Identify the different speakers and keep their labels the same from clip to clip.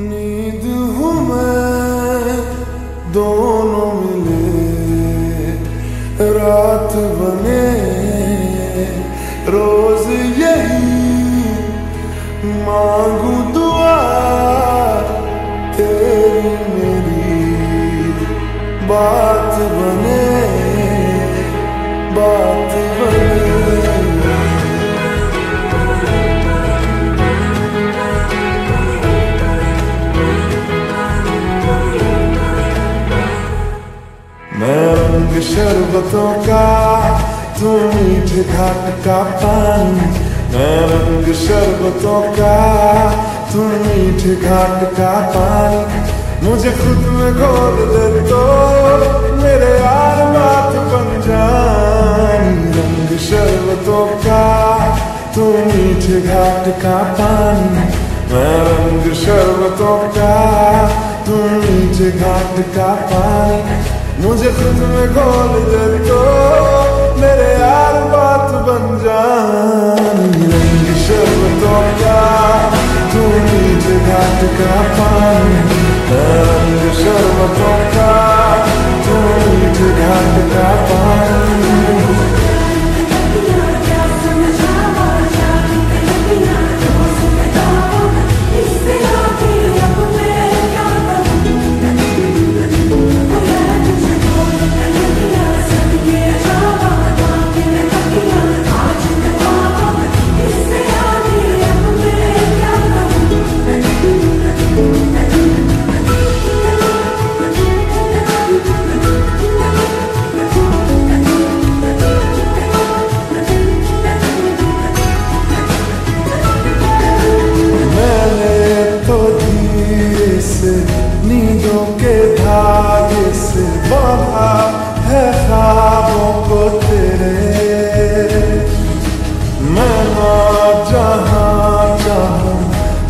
Speaker 1: नींद हूँ मैं दोनों मिले। रात बने रोज यही। मांगू दुआ तेरी मेरी। बात मैं रंग शरबतों का तू मीठे घाट का पानी। मैं रंग शरबतों का तू मीठे घाट का पानी। मुझे खुद में घोल दे तो मेरे यार बात बन जानी। रंग शरबतों का तू मीठे घाट का पानी। मैं रंग शरबतों का तू मीठे घाट का पानी। मुझे तुम में दे तो मेरे यार बात बन जानी। रंग शरबतों का तू नीच घाट का पानी। रंग शरबतों का तू नीच घाट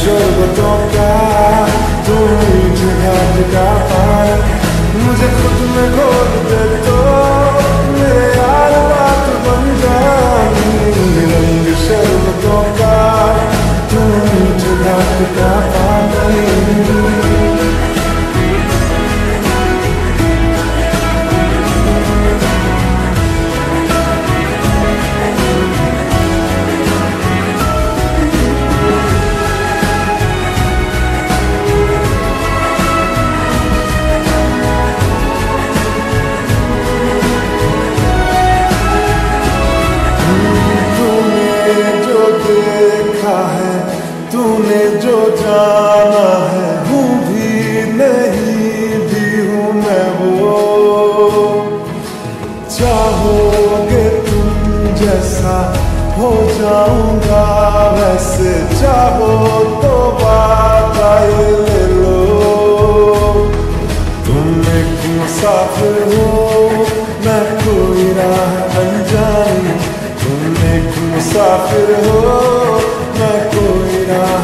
Speaker 1: रंग शरबतों का तू मीठे घाट का पानी मुझे खुद में जाऊँगा, वैसे चाहो तो आए ले लो। तुम एक मुसाफिर हो, मैं कोई राह अनजानी। तुम एक मुसाफिर हो, मैं कोई राह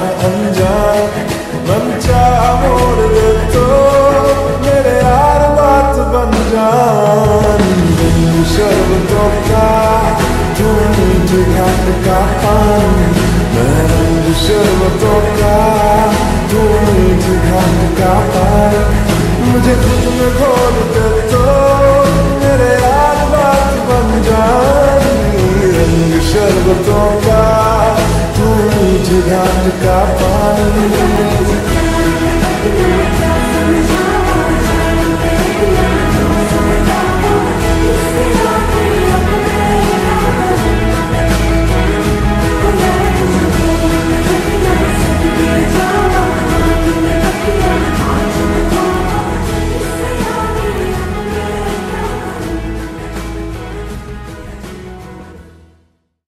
Speaker 1: मुझे खुद कर तो मेरे आज बन जानी रंग शरबतों का तू मुझे का पानी